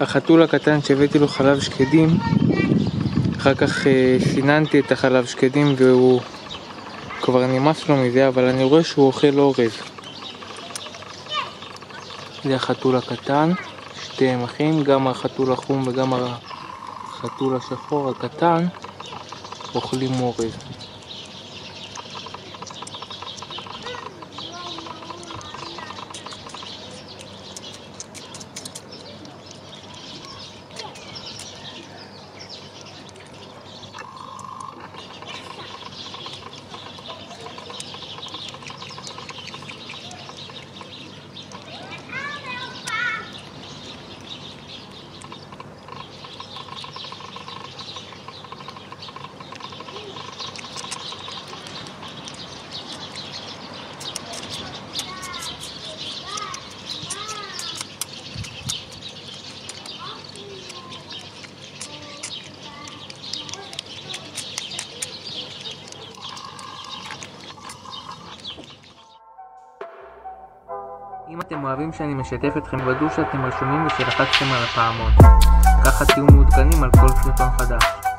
החתול הקטן שהבאתי לו חלב שקדים, אחר כך אה, סיננתי את החלב שקדים והוא כבר נמאס לו מזה, אבל אני רואה שהוא אוכל אורז. זה החתול הקטן, שתיהם אחים, גם החתול החום וגם החתול השחור הקטן אוכלים אורז. אם אתם אוהבים שאני משתף אתכם, ודאו שאתם רשומים ושלחצתם על הפעמון. ככה תהיו מעודכנים על כל סרטון חדש.